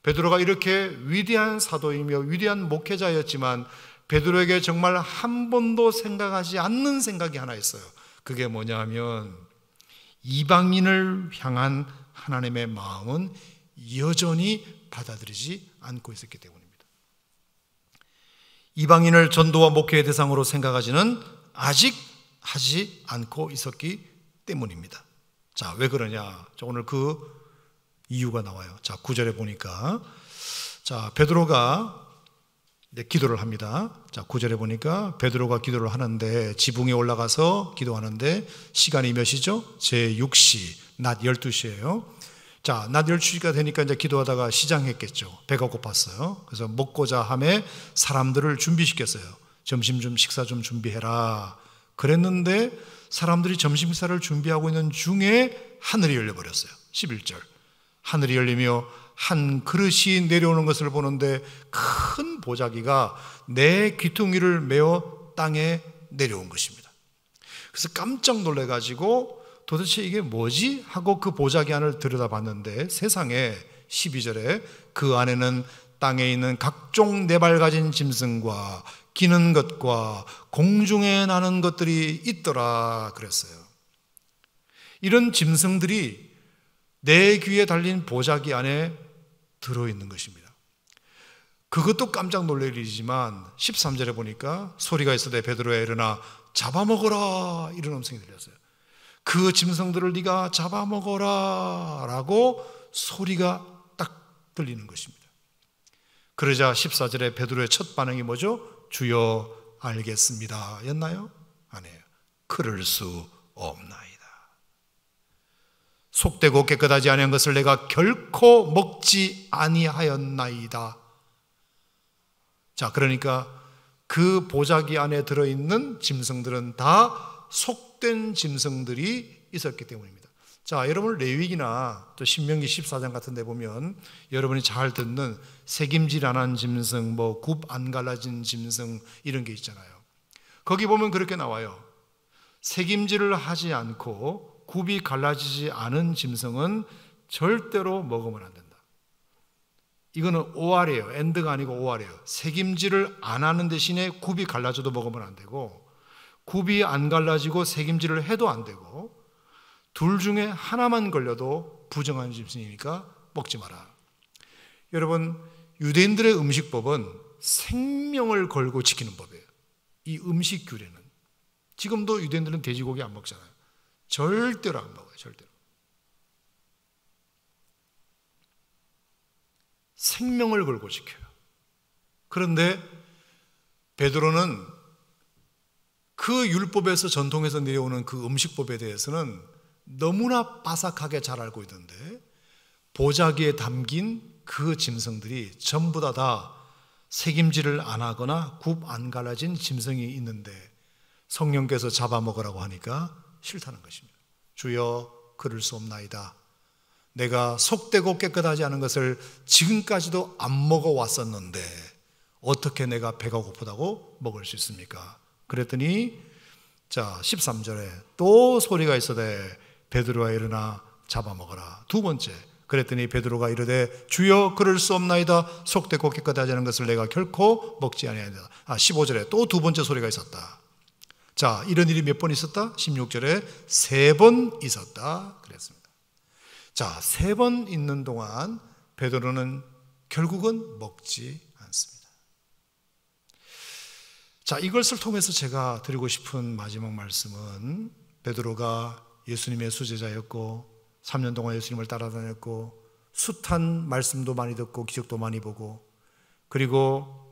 베드로가 이렇게 위대한 사도이며 위대한 목회자였지만 베드로에게 정말 한 번도 생각하지 않는 생각이 하나 있어요. 그게 뭐냐면 이방인을 향한 하나님의 마음은 여전히 받아들이지 않고 있었기 때문입니다. 이방인을 전도와 목회의 대상으로 생각하지는 아직 하지 않고 있었기 때문입니다. 자, 왜 그러냐? 오늘 그 이유가 나와요. 자, 구절에 보니까 자, 베드로가 네, 기도를 합니다. 자, 9절에 보니까 베드로가 기도를 하는데 지붕에 올라가서 기도하는데 시간이 몇 시죠? 제 6시, 낮 12시예요. 자, 낮 12시가 되니까 이제 기도하다가 시장했겠죠. 배가 고팠어요. 그래서 먹고자 함에 사람들을 준비시켰어요. 점심 좀 식사 좀 준비해라. 그랬는데 사람들이 점심 식사를 준비하고 있는 중에 하늘이 열려 버렸어요. 11절. 하늘이 열리며 한 그릇이 내려오는 것을 보는데 큰 보자기가 내 귀퉁이를 메어 땅에 내려온 것입니다. 그래서 깜짝 놀래가지고 도대체 이게 뭐지? 하고 그 보자기 안을 들여다봤는데 세상에 12절에 그 안에는 땅에 있는 각종 네 발 가진 짐승과 기는 것과 공중에 나는 것들이 있더라 그랬어요. 이런 짐승들이 내 귀에 달린 보자기 안에 들어있는 것입니다. 그것도 깜짝 놀랄 일이지만 13절에 보니까 소리가 있어대 베드로야 일어나 잡아먹어라 이런 음성이 들렸어요. 그 짐승들을 네가 잡아먹어라 라고 소리가 딱 들리는 것입니다. 그러자 14절에 베드로의 첫 반응이 뭐죠? 주여 알겠습니다. 였나요? 아니에요. 그럴 수 없나이다. 속되고 깨끗하지 아니한 것을 내가 결코 먹지 아니하였나이다. 자, 그러니까 그 보자기 안에 들어있는 짐승들은 다 속된 짐승들이 있었기 때문입니다. 자, 여러분 레위기나 또 신명기 14장 같은 데 보면 여러분이 잘 듣는 색임질 안 한 짐승, 뭐 굽 안 갈라진 짐승 이런 게 있잖아요. 거기 보면 그렇게 나와요. 색임질을 하지 않고 굽이 갈라지지 않은 짐승은 절대로 먹으면 안 된다. 이거는 오알이에요. 엔드가 아니고 오알이에요. 색임질을 안 하는 대신에 굽이 갈라져도 먹으면 안 되고 굽이 안 갈라지고 색임질을 해도 안 되고 둘 중에 하나만 걸려도 부정한 짐승이니까 먹지 마라. 여러분, 유대인들의 음식법은 생명을 걸고 지키는 법이에요. 이 음식 규례는. 지금도 유대인들은 돼지고기 안 먹잖아요. 절대로 안 먹어요, 절대로. 생명을 걸고 지켜요. 그런데 베드로는 그 율법에서 전통에서 내려오는 그 음식법에 대해서는 너무나 바삭하게 잘 알고 있는데 보자기에 담긴 그 짐승들이 전부 다, 다 색임질을 안 하거나 굽 안 갈라진 짐승이 있는데 성령께서 잡아먹으라고 하니까 싫다는 것입니다. 주여 그럴 수 없나이다. 내가 속되고 깨끗하지 않은 것을 지금까지도 안 먹어 왔었는데 어떻게 내가 배가 고프다고 먹을 수 있습니까? 그랬더니 자 13절에 또 소리가 있어대 베드로가 일어나 잡아먹어라. 두 번째, 그랬더니 베드로가 이르되 주여 그럴 수 없나이다. 속되고 깨끗하지 않은 것을 내가 결코 먹지 아니하리다. 아, 15절에 또 두 번째 소리가 있었다. 자, 이런 일이 몇 번 있었다? 16절에 세 번 있었다. 그랬습니다. 자, 세 번 있는 동안 베드로는 결국은 먹지 않습니다. 자, 이것을 통해서 제가 드리고 싶은 마지막 말씀은 베드로가 예수님의 수제자였고 3년 동안 예수님을 따라다녔고 숱한 말씀도 많이 듣고 기적도 많이 보고 그리고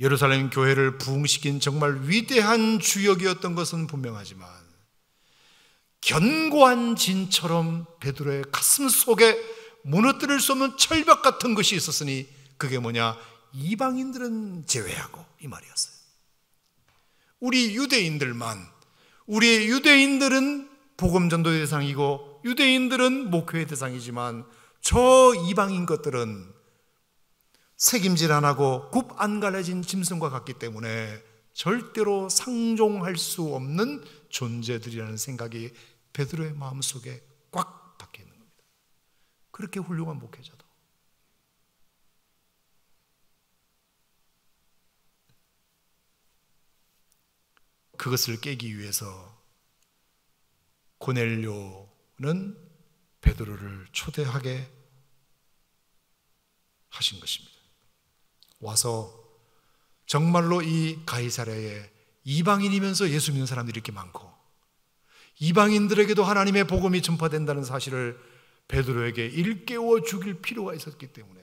예루살렘 교회를 부흥시킨 정말 위대한 주역이었던 것은 분명하지만 견고한 진처럼 베드로의 가슴 속에 무너뜨릴 수 없는 철벽 같은 것이 있었으니 그게 뭐냐 이방인들은 제외하고 이 말이었어요. 우리 유대인들만 우리 유대인들은 복음 전도의 대상이고 유대인들은 목회의 대상이지만 저 이방인 것들은 책임질 안 하고 굽 안 갈라진 짐승과 같기 때문에 절대로 상종할 수 없는 존재들이라는 생각이 베드로의 마음속에 꽉 박혀 있는 겁니다. 그렇게 훌륭한 목회자도 그것을 깨기 위해서 고넬료는 베드로를 초대하게 하신 것입니다. 와서 정말로 이 가이사랴에 이방인이면서 예수 믿는 사람들이 이렇게 많고 이방인들에게도 하나님의 복음이 전파된다는 사실을 베드로에게 일깨워 죽일 필요가 있었기 때문에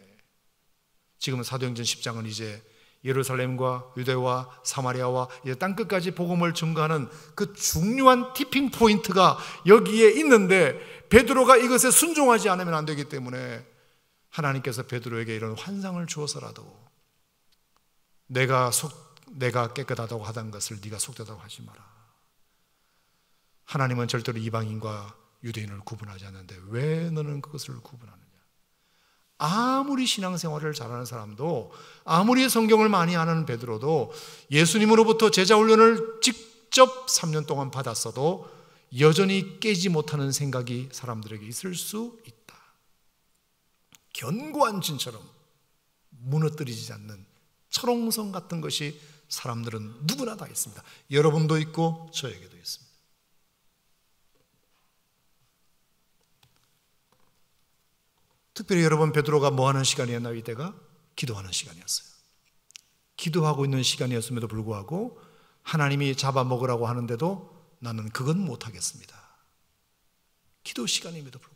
지금 사도행전 10장은 이제 예루살렘과 유대와 사마리아와 땅 끝까지 복음을 증거하는 그 중요한 티핑 포인트가 여기에 있는데 베드로가 이것에 순종하지 않으면 안 되기 때문에 하나님께서 베드로에게 이런 환상을 주어서라도 내가 속 내가 깨끗하다고 하던 것을 네가 속되다고 하지 마라. 하나님은 절대로 이방인과 유대인을 구분하지 않는데 왜 너는 그것을 구분하느냐? 아무리 신앙생활을 잘하는 사람도 아무리 성경을 많이 아는 베드로도 예수님으로부터 제자 훈련을 직접 3년 동안 받았어도 여전히 깨지 못하는 생각이 사람들에게 있을 수 있다. 견고한 진처럼 무너뜨리지 않는 철옹성 같은 것이 사람들은 누구나 다 있습니다. 여러분도 있고 저에게도 있습니다. 특별히 여러분 베드로가 뭐 하는 시간이었나 이때가 기도하는 시간이었어요. 기도하고 있는 시간이었음에도 불구하고 하나님이 잡아먹으라고 하는데도 나는 그건 못하겠습니다. 기도 시간임에도 불구하고.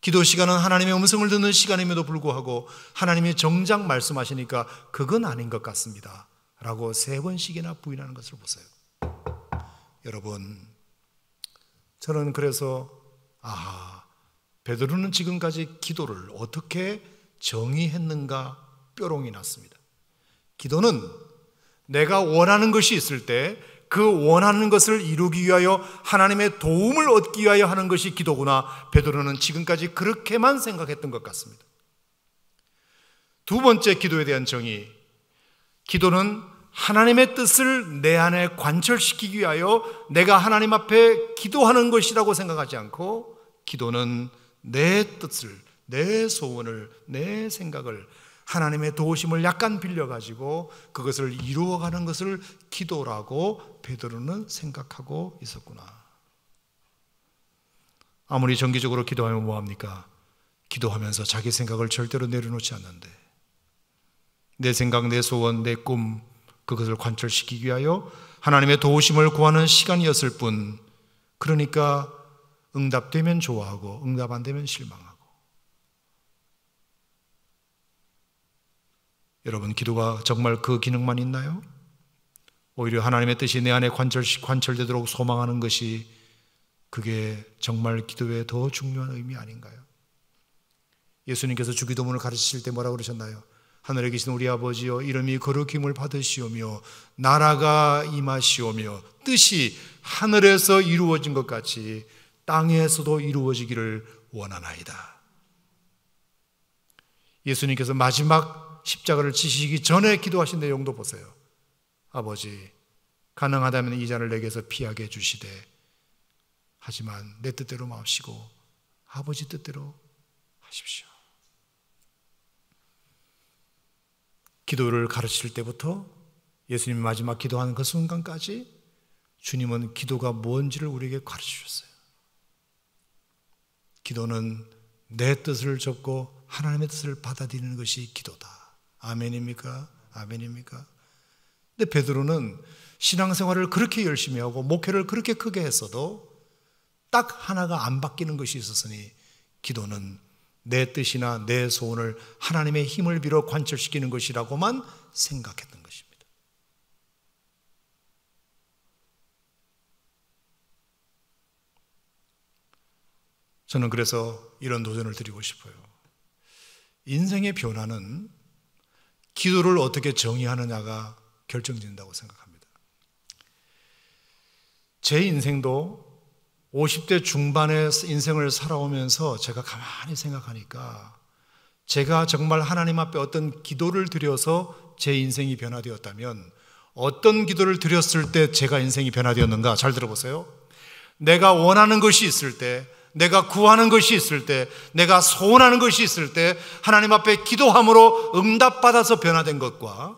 기도 시간은 하나님의 음성을 듣는 시간임에도 불구하고 하나님이 정작 말씀하시니까 그건 아닌 것 같습니다. 라고 세 번씩이나 부인하는 것을 보세요. 여러분, 저는 그래서, 아, 베드로는 지금까지 기도를 어떻게 정의했는가 뾰롱이 났습니다. 기도는 내가 원하는 것이 있을 때 그 원하는 것을 이루기 위하여 하나님의 도움을 얻기 위하여 하는 것이 기도구나. 베드로는 지금까지 그렇게만 생각했던 것 같습니다. 두 번째 기도에 대한 정의. 기도는 하나님의 뜻을 내 안에 관철시키기 위하여 내가 하나님 앞에 기도하는 것이라고 생각하지 않고 기도는 내 뜻을, 내 소원을, 내 생각을 하나님의 도우심을 약간 빌려가지고 그것을 이루어가는 것을 기도라고 베드로는 생각하고 있었구나. 아무리 정기적으로 기도하면 뭐합니까? 기도하면서 자기 생각을 절대로 내려놓지 않는데 내 생각, 내 소원, 내 꿈, 그것을 관철시키기 위하여 하나님의 도우심을 구하는 시간이었을 뿐 그러니까 응답되면 좋아하고 응답 안 되면 실망하고 여러분, 기도가 정말 그 기능만 있나요? 오히려 하나님의 뜻이 내 안에 관철, 관철되도록 소망하는 것이 그게 정말 기도의 더 중요한 의미 아닌가요? 예수님께서 주기도문을 가르치실 때 뭐라고 그러셨나요? 하늘에 계신 우리 아버지여 이름이 거룩힘을 받으시오며 나라가 임하시오며 뜻이 하늘에서 이루어진 것 같이 땅에서도 이루어지기를 원하나이다. 예수님께서 마지막 십자가를 지시기 전에 기도하신 내용도 보세요. 아버지, 가능하다면 이 잔을 내게서 피하게 해주시되, 하지만 내 뜻대로 마시고 아버지 뜻대로 하십시오. 기도를 가르칠 때부터 예수님 마지막 기도하는 그 순간까지 주님은 기도가 뭔지를 우리에게 가르쳐 주셨어요. 기도는 내 뜻을 접고 하나님의 뜻을 받아들이는 것이 기도다. 아멘입니까? 아멘입니까? 근데 베드로는 신앙생활을 그렇게 열심히 하고 목회를 그렇게 크게 했어도 딱 하나가 안 바뀌는 것이 있었으니 기도는 내 뜻이나 내 소원을 하나님의 힘을 빌어 관철시키는 것이라고만 생각했던 것입니다. 저는 그래서 이런 도전을 드리고 싶어요. 인생의 변화는 기도를 어떻게 정의하느냐가 결정된다고 생각합니다. 제 인생도 50대 중반의 인생을 살아오면서 제가 가만히 생각하니까 제가 정말 하나님 앞에 어떤 기도를 드려서 제 인생이 변화되었다면 어떤 기도를 드렸을 때 제가 인생이 변화되었는가 잘 들어보세요. 내가 원하는 것이 있을 때 내가 구하는 것이 있을 때, 내가 소원하는 것이 있을 때, 하나님 앞에 기도함으로 응답받아서 변화된 것과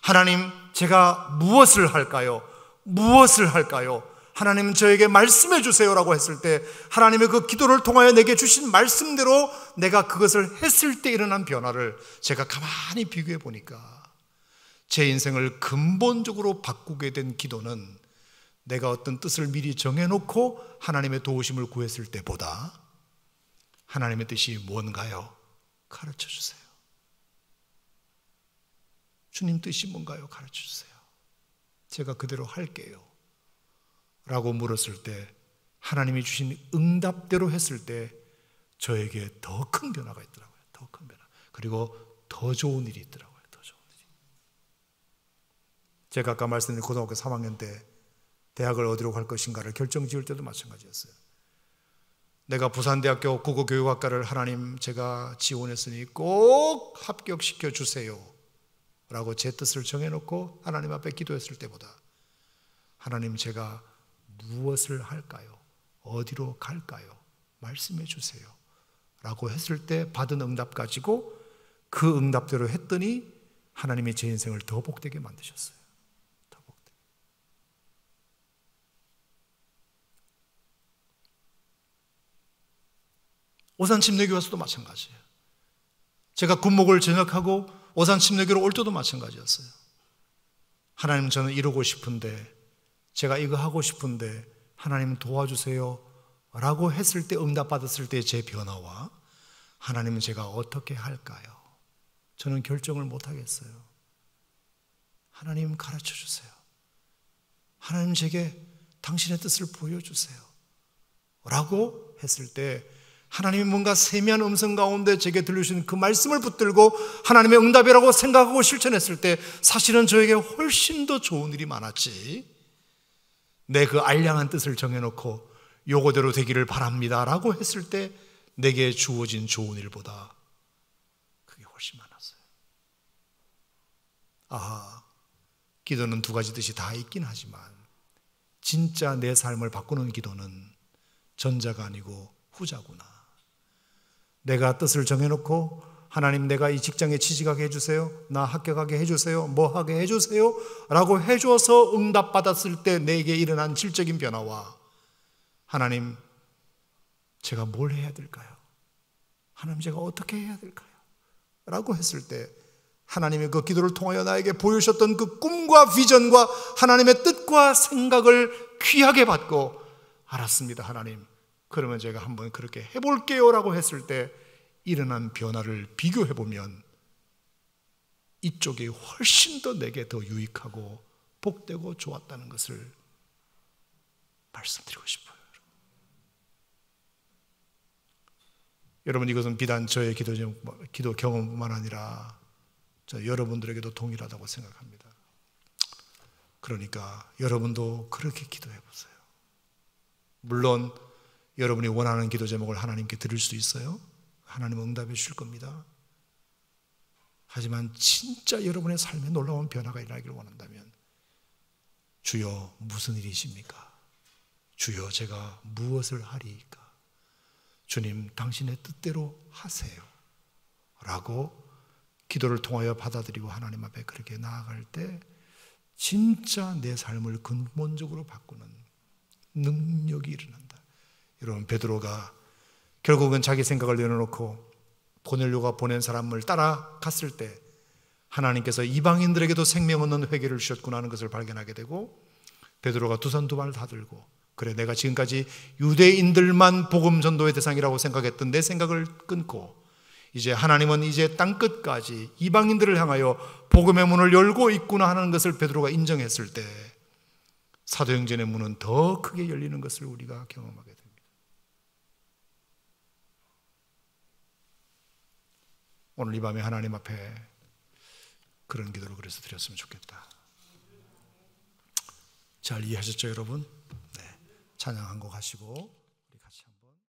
하나님, 제가 무엇을 할까요? 무엇을 할까요? 하나님 저에게 말씀해 주세요라고 했을 때 하나님의 그 기도를 통하여 내게 주신 말씀대로 내가 그것을 했을 때 일어난 변화를 제가 가만히 비교해 보니까 제 인생을 근본적으로 바꾸게 된 기도는 내가 어떤 뜻을 미리 정해놓고 하나님의 도우심을 구했을 때보다 하나님의 뜻이 뭔가요? 가르쳐 주세요. 주님 뜻이 뭔가요? 가르쳐 주세요. 제가 그대로 할게요. 라고 물었을 때 하나님이 주신 응답대로 했을 때 저에게 더 큰 변화가 있더라고요. 더 큰 변화. 그리고 더 좋은 일이 있더라고요. 더 좋은 일이. 제가 아까 말씀드린 고등학교 3학년 때 대학을 어디로 갈 것인가를 결정 지을 때도 마찬가지였어요. 내가 부산대학교 국어교육학과를 하나님 제가 지원했으니 꼭 합격시켜 주세요. 라고 제 뜻을 정해놓고 하나님 앞에 기도했을 때보다 하나님 제가 무엇을 할까요? 어디로 갈까요? 말씀해 주세요. 라고 했을 때 받은 응답 가지고 그 응답대로 했더니 하나님이 제 인생을 더 복되게 만드셨어요. 더 복되게. 오산 침례교에서도 마찬가지예요. 제가 군목을 전역하고 오산 침례교로 올 때도 마찬가지였어요. 하나님 저는 이루고 싶은데 제가 이거 하고 싶은데 하나님 도와주세요 라고 했을 때 응답받았을 때 제 변화와 하나님은 제가 어떻게 할까요? 저는 결정을 못 하겠어요. 하나님 가르쳐 주세요. 하나님 제게 당신의 뜻을 보여주세요. 라고 했을 때 하나님이 뭔가 세미한 음성 가운데 제게 들려주신 그 말씀을 붙들고 하나님의 응답이라고 생각하고 실천했을 때 사실은 저에게 훨씬 더 좋은 일이 많았지. 내 그 알량한 뜻을 정해놓고 요거대로 되기를 바랍니다. 라고 했을 때 내게 주어진 좋은 일보다 그게 훨씬 많았어요. 아, 기도는 두 가지 뜻이 다 있긴 하지만 진짜 내 삶을 바꾸는 기도는 전자가 아니고 후자구나. 내가 뜻을 정해놓고 하나님 내가 이 직장에 취직하게 해주세요. 나 합격하게 해주세요. 뭐 하게 해주세요. 라고 해줘서 응답받았을 때 내게 일어난 질적인 변화와 하나님 제가 뭘 해야 될까요? 하나님 제가 어떻게 해야 될까요? 라고 했을 때 하나님의 그 기도를 통하여 나에게 보여주셨던 그 꿈과 비전과 하나님의 뜻과 생각을 귀하게 받고 알았습니다, 하나님. 그러면 제가 한번 그렇게 해볼게요 라고 했을 때 일어난 변화를 비교해 보면 이쪽이 훨씬 더 내게 더 유익하고 복되고 좋았다는 것을 말씀드리고 싶어요. 여러분 이것은 비단 저의 기도, 기도 경험뿐만 아니라 저 여러분들에게도 동일하다고 생각합니다. 그러니까 여러분도 그렇게 기도해 보세요. 물론 여러분이 원하는 기도 제목을 하나님께 드릴 수 있어요. 하나님 응답해 주실 겁니다. 하지만 진짜 여러분의 삶에 놀라운 변화가 일어나기를 원한다면 주여 무슨 일이십니까? 주여 제가 무엇을 하리이까? 주님 당신의 뜻대로 하세요. 라고 기도를 통하여 받아들이고 하나님 앞에 그렇게 나아갈 때 진짜 내 삶을 근본적으로 바꾸는 능력이 일어난다. 여러분 베드로가 결국은 자기 생각을 내려놓고 보내려고 보낸 사람을 따라갔을 때 하나님께서 이방인들에게도 생명 없는 회개를 주셨구나 하는 것을 발견하게 되고 베드로가 두 손 두 발을 다 들고 그래 내가 지금까지 유대인들만 복음 전도의 대상이라고 생각했던 내 생각을 끊고 이제 하나님은 이제 땅 끝까지 이방인들을 향하여 복음의 문을 열고 있구나 하는 것을 베드로가 인정했을 때 사도행전의 문은 더 크게 열리는 것을 우리가 경험하게 됩니다. 오늘 이 밤에 하나님 앞에 그런 기도를 그래서 드렸으면 좋겠다. 잘 이해하셨죠, 여러분? 네. 찬양 한 곡 하시고.